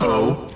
Oh?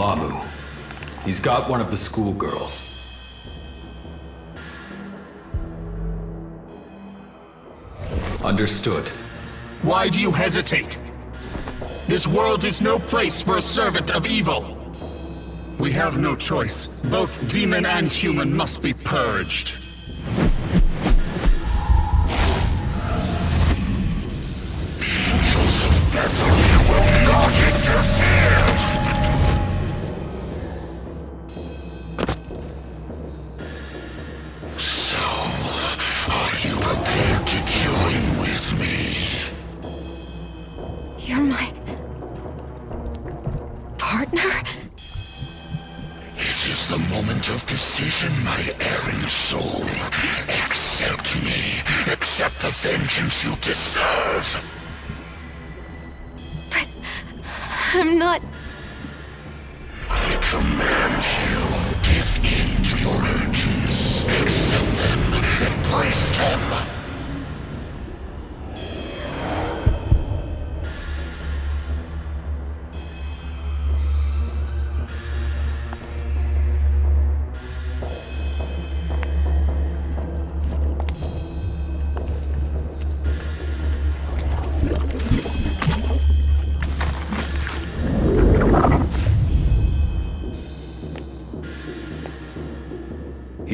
Lahmu. He's got one of the schoolgirls. Understood. Why do you hesitate? This world is no place for a servant of evil. We have no choice. Both demon and human must be purged. Angels of battle, will not interfere!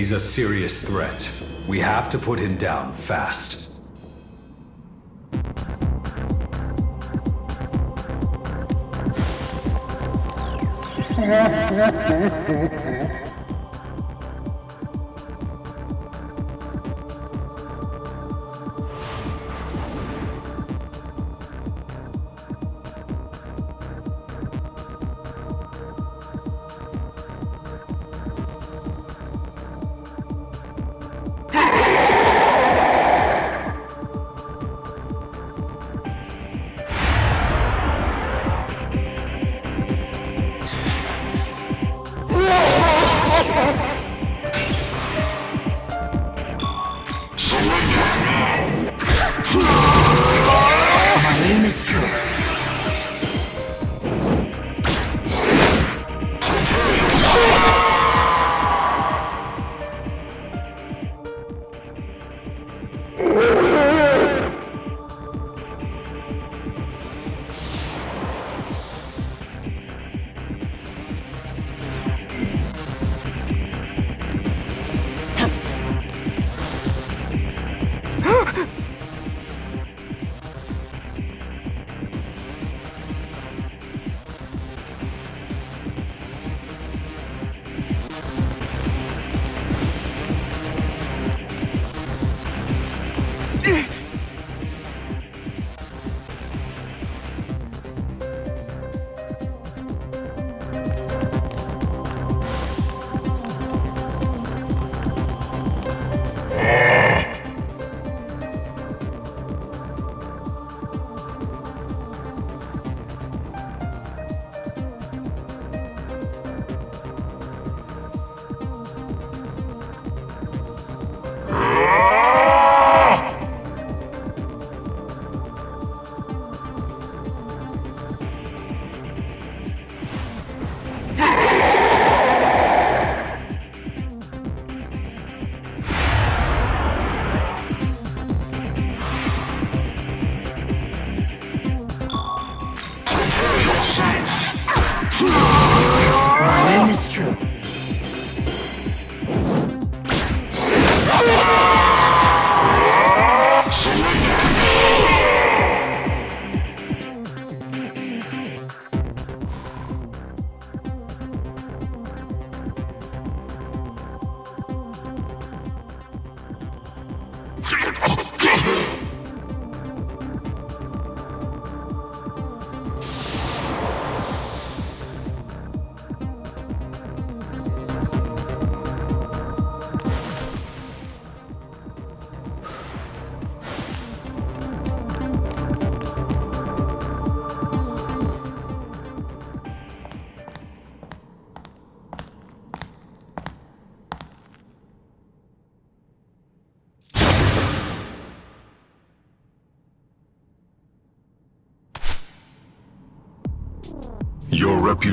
He's a serious threat. We have to put him down fast. Whoa!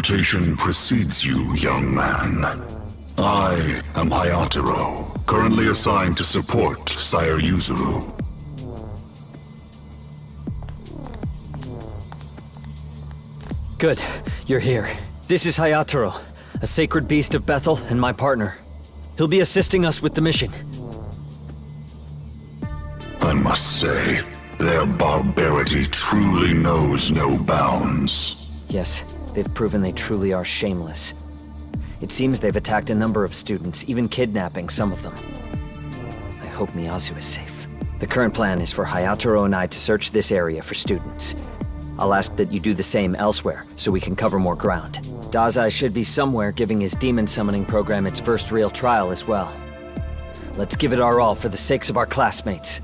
reputation precedes you, young man. I am Hayataro, currently assigned to support Sire Yuzuru. Good. You're here. This is Hayataro, a sacred beast of Bethel and my partner. He'll be assisting us with the mission. I must say, their barbarity truly knows no bounds. Yes, they've proven they truly are shameless. It seems they've attacked a number of students, even kidnapping some of them. I hope Miyazu is safe. The current plan is for Hayataro and I to search this area for students. I'll ask that you do the same elsewhere, so we can cover more ground. Dazai should be somewhere giving his demon summoning program its first real trial as well. Let's give it our all for the sakes of our classmates.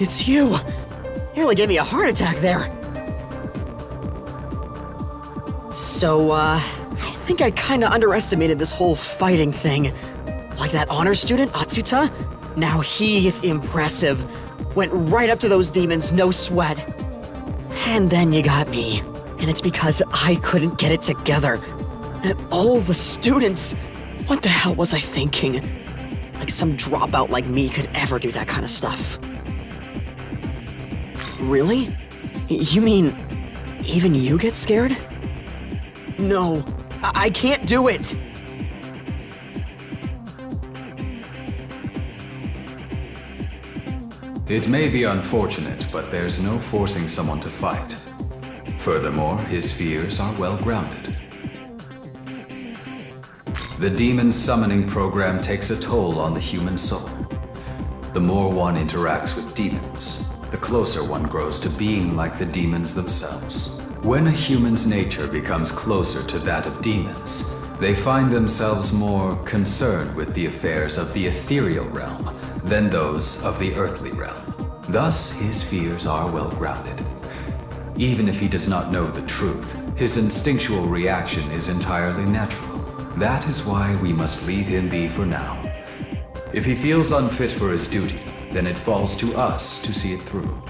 It's you. You nearly gave me a heart attack there. So, uh, I think I kinda underestimated this whole fighting thing. Like that honor student, Atsuta? Now he is impressive. Went right up to those demons, no sweat. And then you got me. And it's because I couldn't get it together. And all the students. What the hell was I thinking? Like some dropout like me could ever do that kind of stuff. Really? You mean, even you get scared? No, I, I can't do it! It may be unfortunate, but there's no forcing someone to fight. Furthermore, his fears are well grounded. The demon summoning program takes a toll on the human soul. The more one interacts with demons, closer one grows to being like the demons themselves. When a human's nature becomes closer to that of demons, they find themselves more concerned with the affairs of the ethereal realm than those of the earthly realm. Thus, his fears are well grounded. Even if he does not know the truth, his instinctual reaction is entirely natural. That is why we must leave him be for now. If he feels unfit for his duty, then it falls to us to see it through.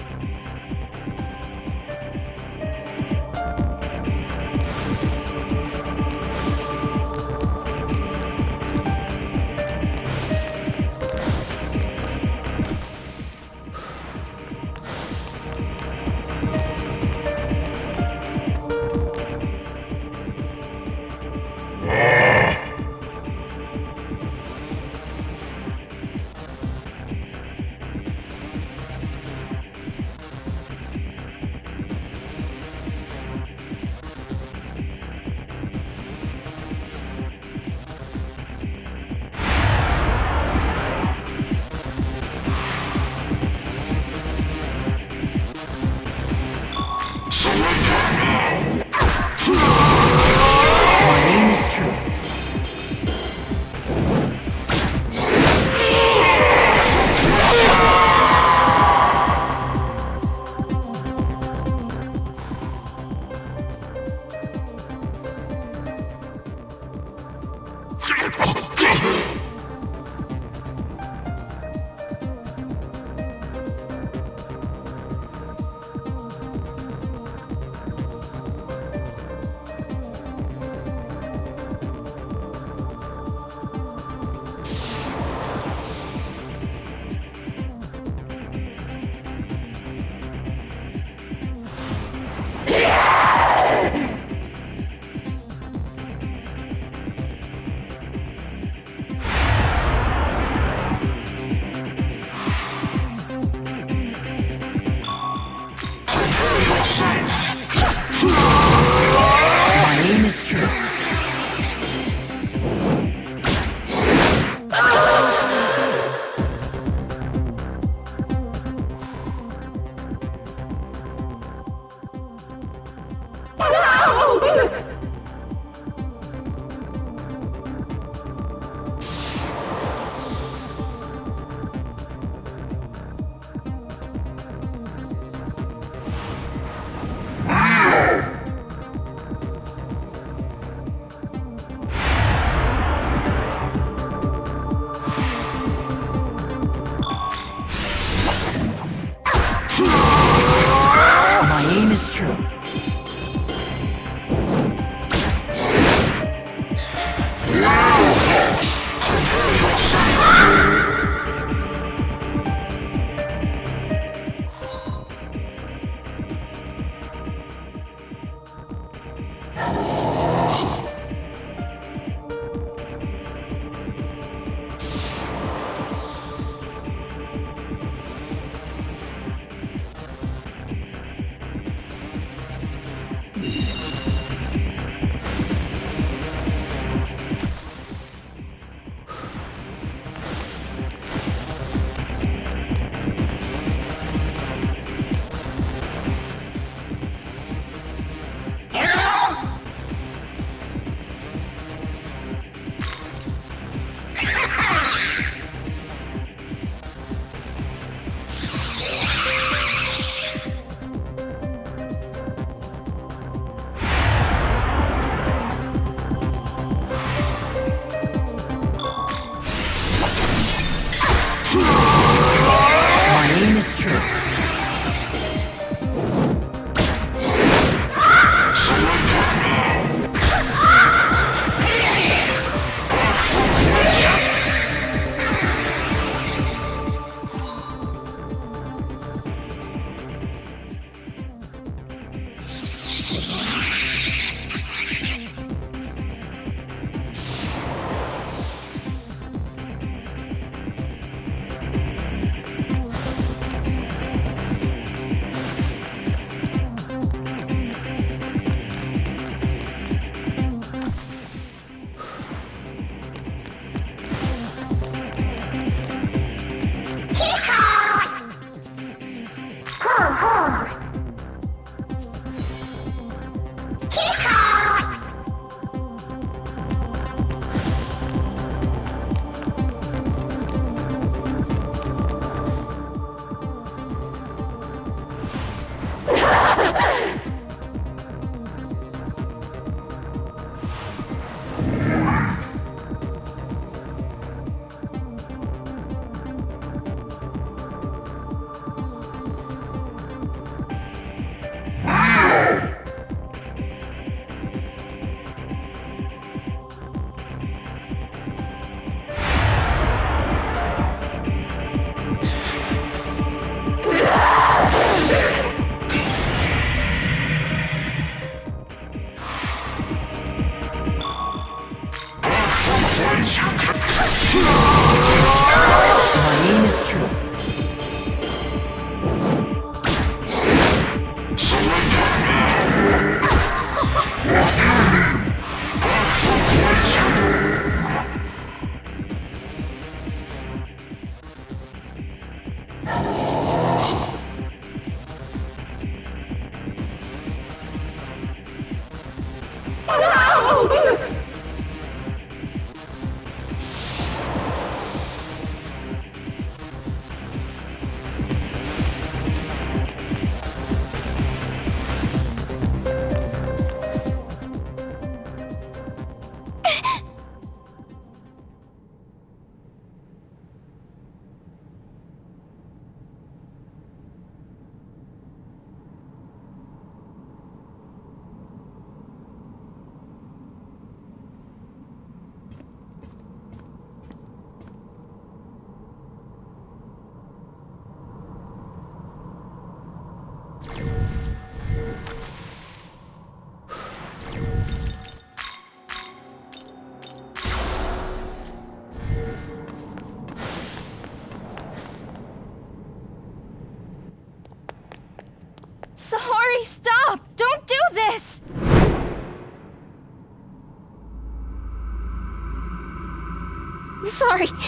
Sorry.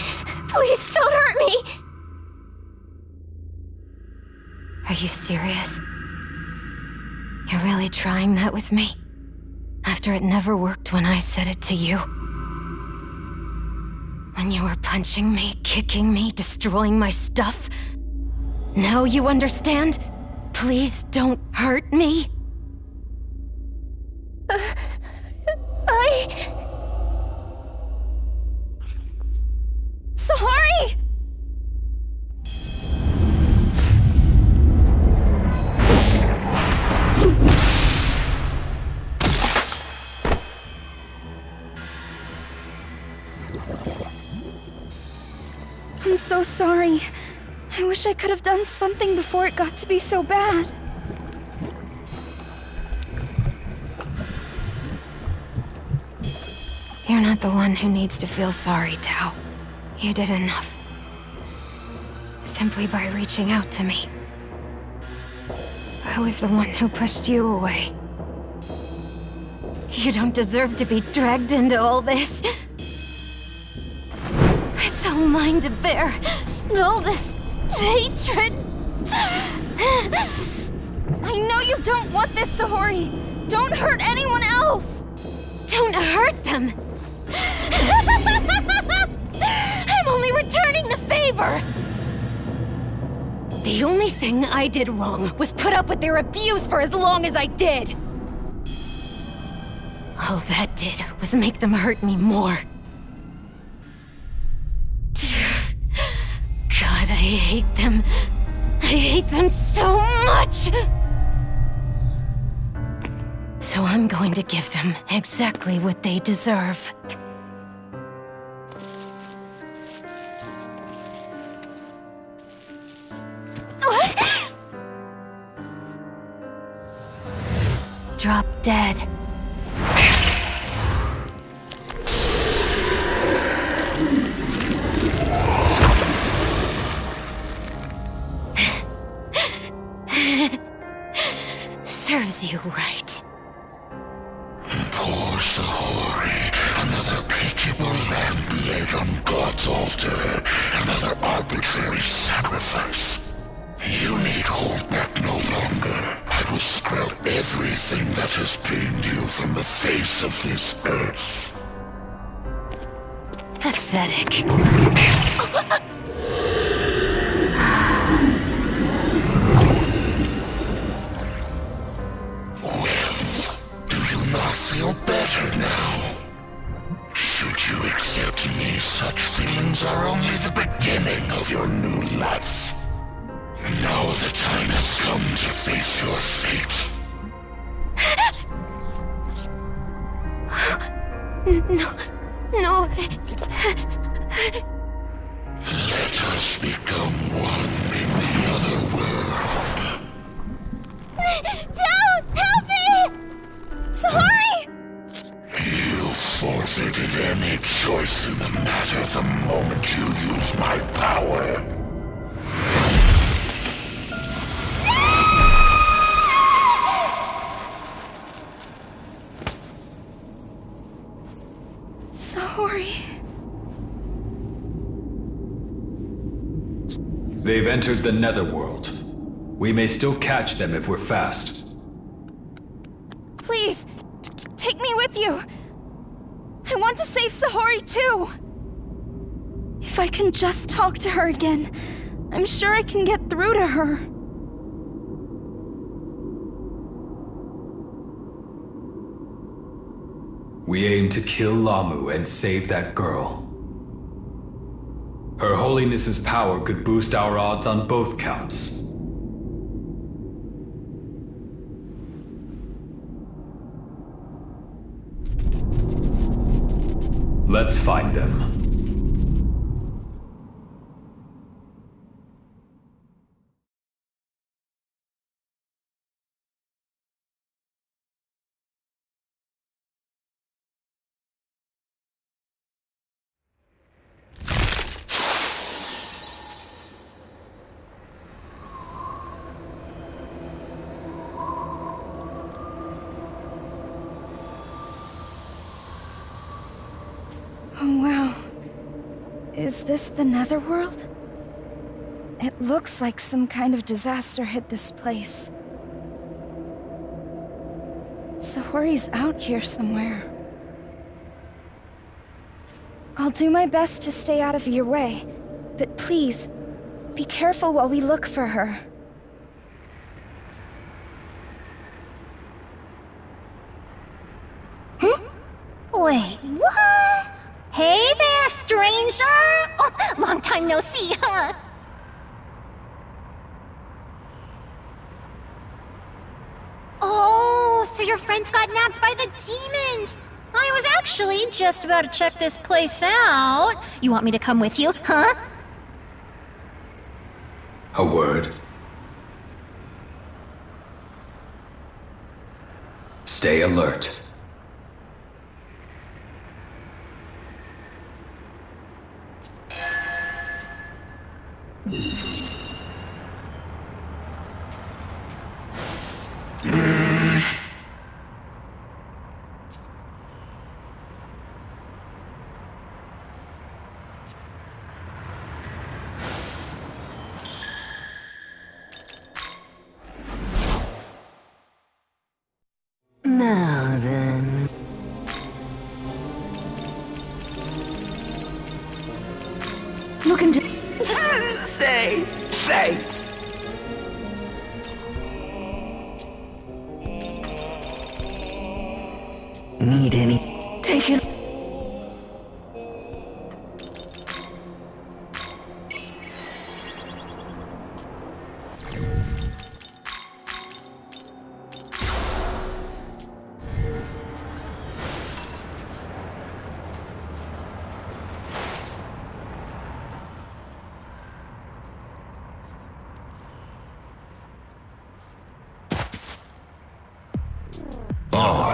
Please don't hurt me! Are you serious? You're really trying that with me? After it never worked when I said it to you? When you were punching me, kicking me, destroying my stuff? Now you understand? Please don't hurt me. Wish I could have done something before it got to be so bad. You're not the one who needs to feel sorry, Tao. You did enough. Simply by reaching out to me. I was the one who pushed you away. You don't deserve to be dragged into all this. It's all mine to bear. All this hatred. I know you don't want this, Sahori. Don't hurt anyone else. Don't hurt them. I'm only returning the favor. The only thing I did wrong was put up with their abuse for as long as I did. All that did was make them hurt me more. Hate them. I hate them so much! So I'm going to give them exactly what they deserve. Drop dead. Serves you right. Poor Sahori, another pitiable lamb laid on God's altar, another arbitrary sacrifice. You need hold back no longer. I will scrub everything that has pained you from the face of this earth. Pathetic. Don't help me! Sorry! You forfeited any choice in the matter the moment you use my power. Sorry. They've entered the Netherworld. We may still catch them if we're fast. Please, take me with you. I want to save Sahori too. If I can just talk to her again, I'm sure I can get through to her. We aim to kill Lahmu and save that girl. Her Holiness's power could boost our odds on both counts. Let's find them. Is this the Netherworld? It looks like some kind of disaster hit this place. Sahori's out here somewhere. I'll do my best to stay out of your way, but please, be careful while we look for her. Wait, what? Hey there, stranger! Oh, long time no see, huh? Oh, so your friends got nabbed by the demons! I was actually just about to check this place out. You want me to come with you, huh? A word. Stay alert.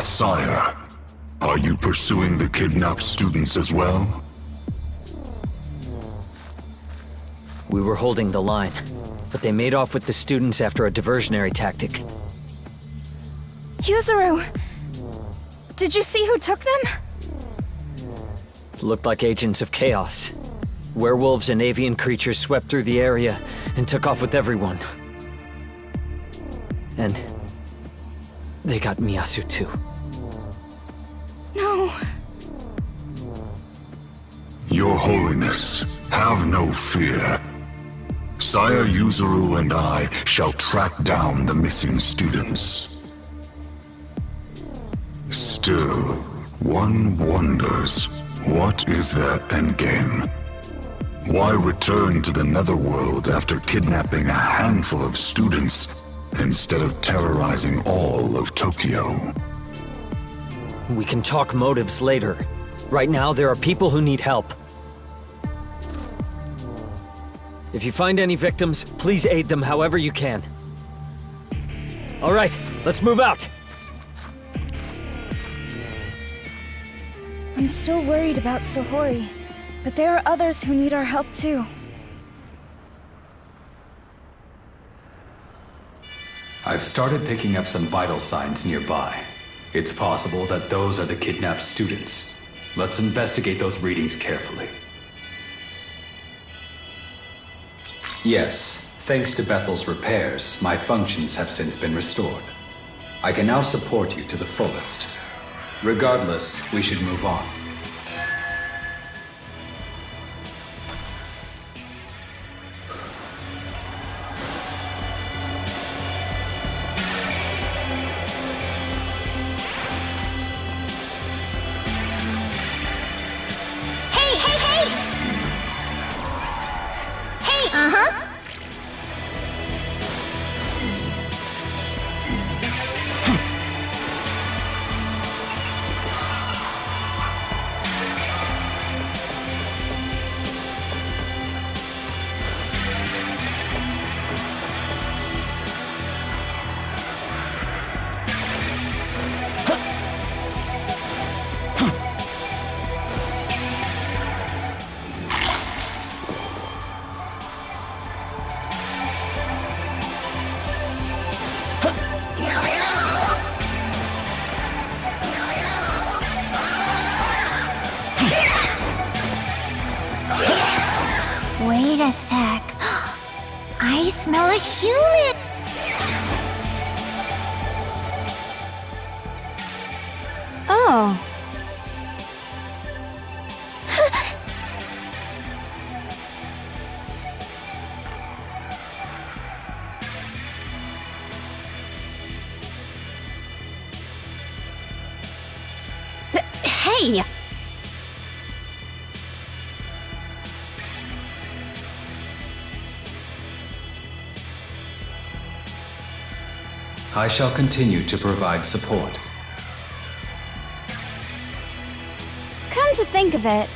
Sire. Are you pursuing the kidnapped students as well? We were holding the line, but they made off with the students after a diversionary tactic. Yuzuru! Did you see who took them? It looked like agents of chaos. Werewolves and avian creatures swept through the area and took off with everyone. And they got Miyazu too. Have no fear. Sire Yuzuru and I shall track down the missing students. Still, one wonders, what is their endgame? Why return to the Netherworld after kidnapping a handful of students instead of terrorizing all of Tokyo? We can talk motives later. Right now, there are people who need help. If you find any victims, please aid them however you can. All right, let's move out. I'm still worried about Sahori, but there are others who need our help too. I've started picking up some vital signs nearby. It's possible that those are the kidnapped students. Let's investigate those readings carefully. Yes, thanks to Bethel's repairs, my functions have since been restored. I can now support you to the fullest. Regardless, we should move on. I shall continue to provide support. Come to think of it,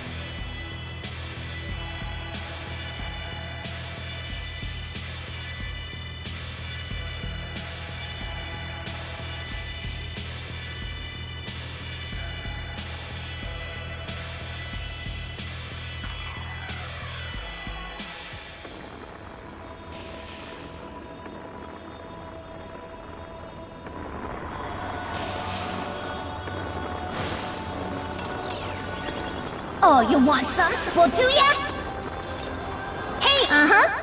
want some? Well, do ya? Hey, uh-huh.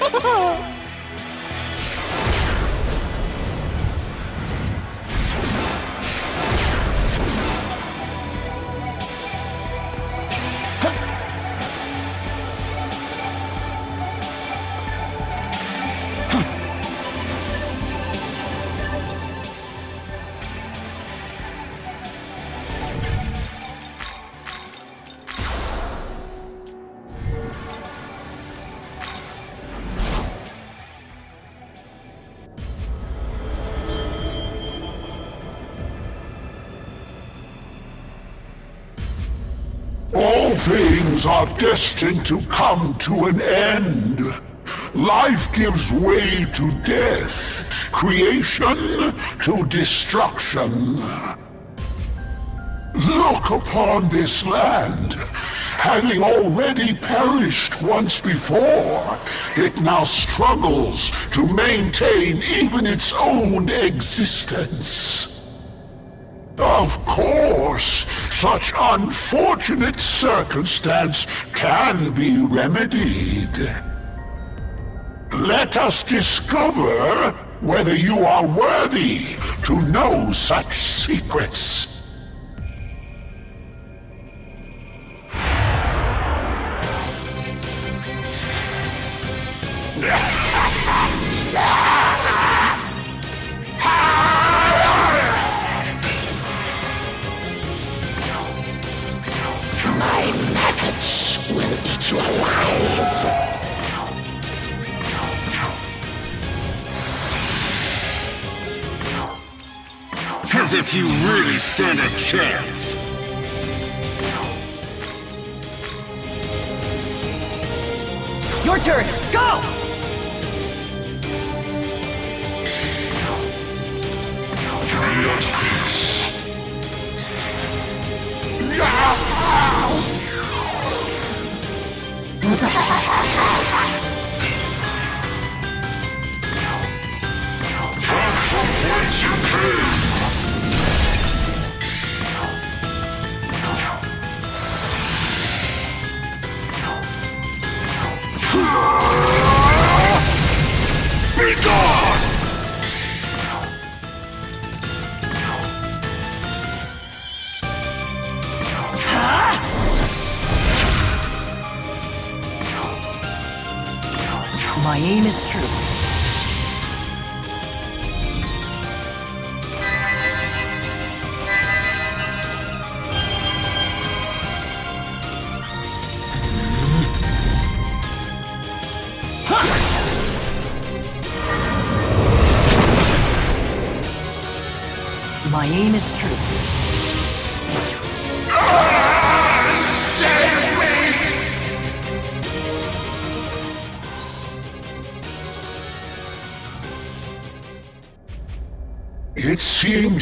Oh! things are destined to come to an end. Life gives way to death, creation to destruction. Look upon this land. Having already perished once before, it now struggles to maintain even its own existence. Of course, such unfortunate circumstance can be remedied. Let us discover whether you are worthy to know such secrets. As if you really stand a chance. Your turn! Go! Whence you came. My aim is true.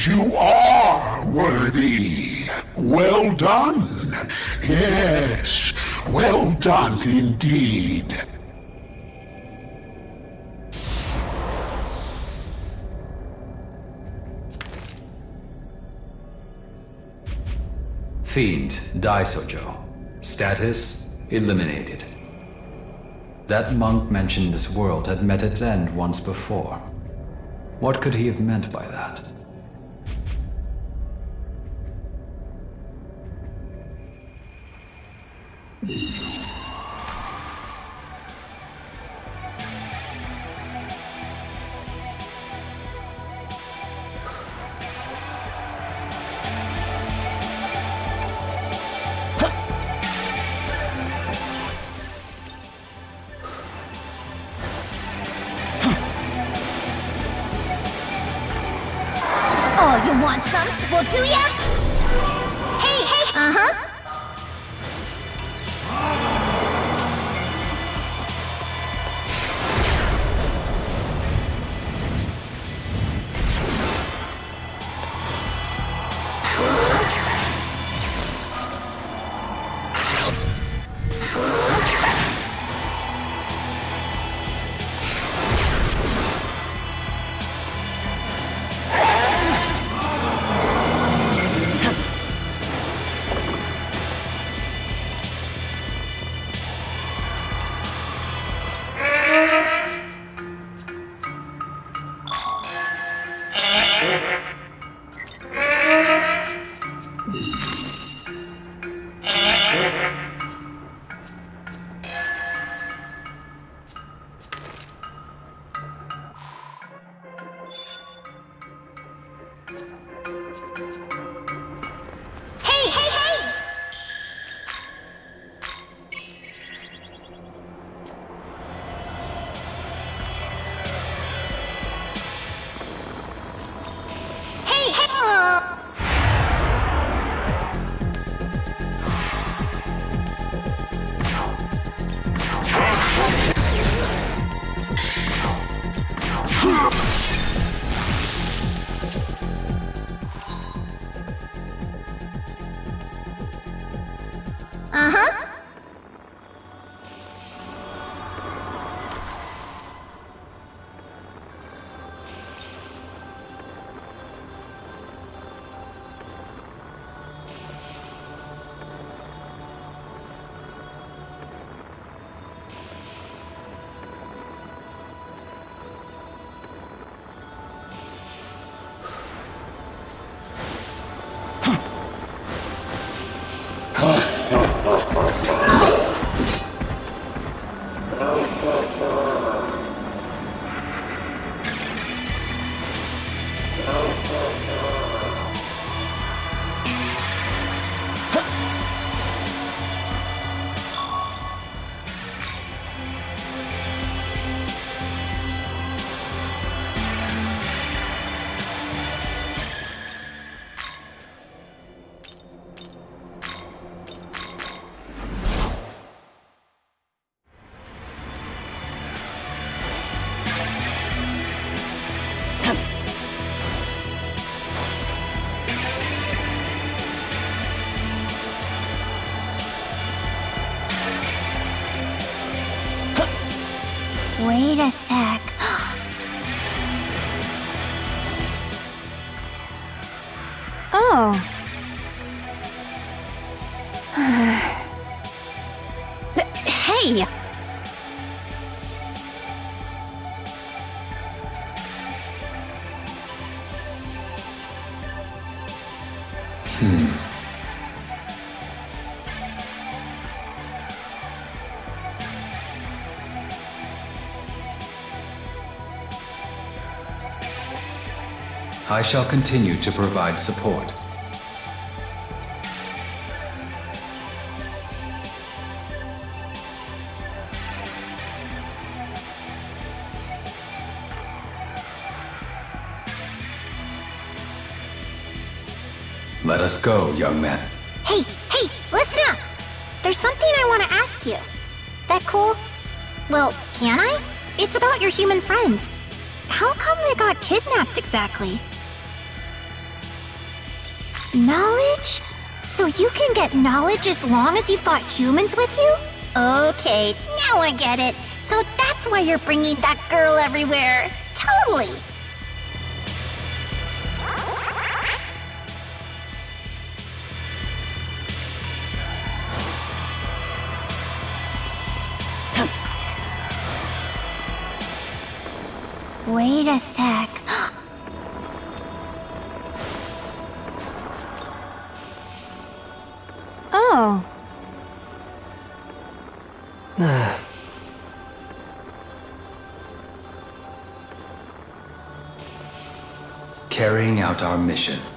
You are worthy. Well done. Yes, well done indeed. Fiend, Daisojo. Status, eliminated. That monk mentioned this world had met its end once before. What could he have meant by that? Wait a sec. I shall continue to provide support. Let us go, young man. Hey, hey, listen up! There's something I want to ask you. That cool? Well, can I? It's about your human friends. How come they got kidnapped exactly? Knowledge? So you can get knowledge as long as you've got humans with you? Okay, now I get it. So that's why you're bringing that girl everywhere. Totally. Wait a sec. Carrying out our mission.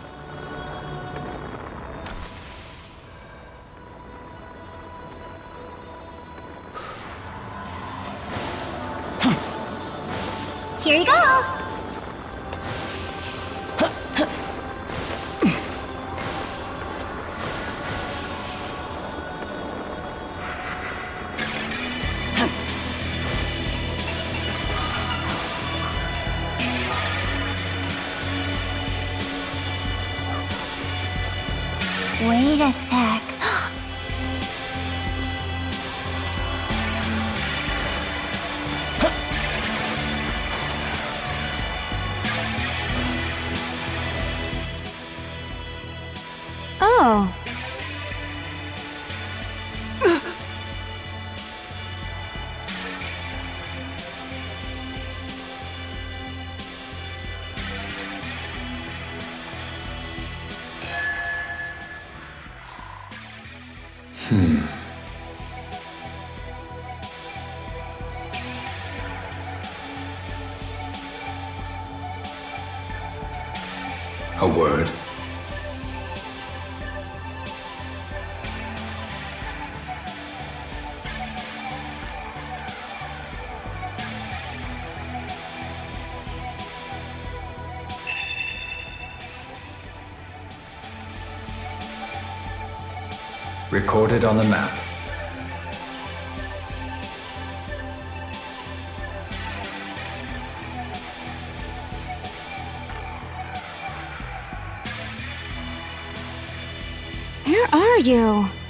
Recorded on the map. Where are you?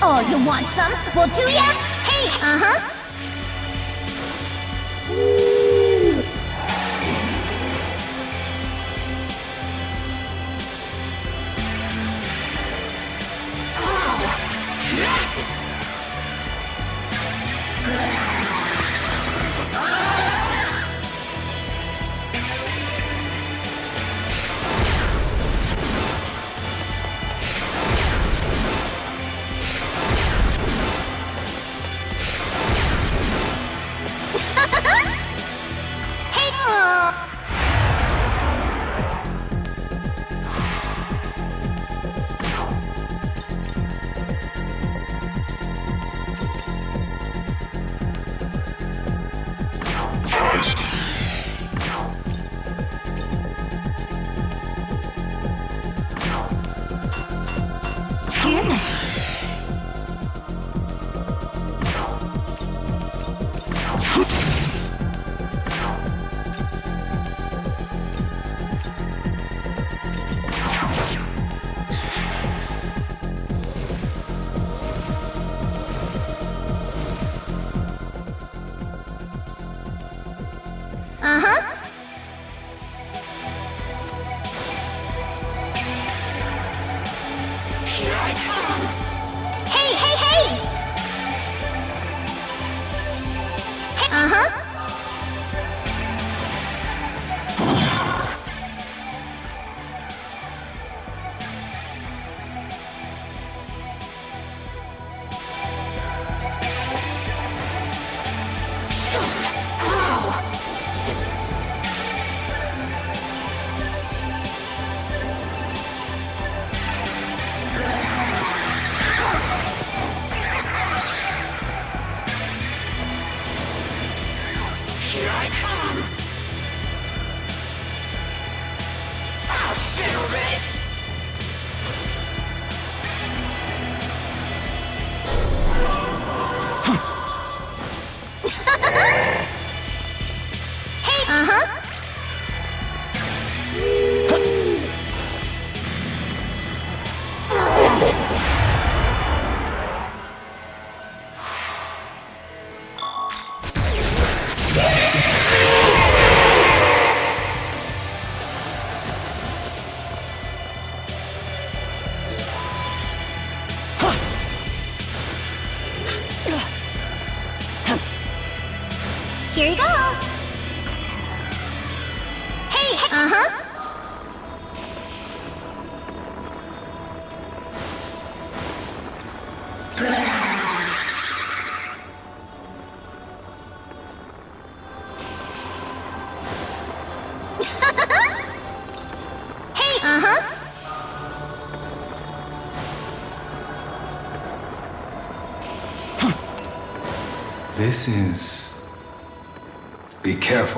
Oh, you want some? Well, do ya? Hey, uh-huh. This is. Be careful.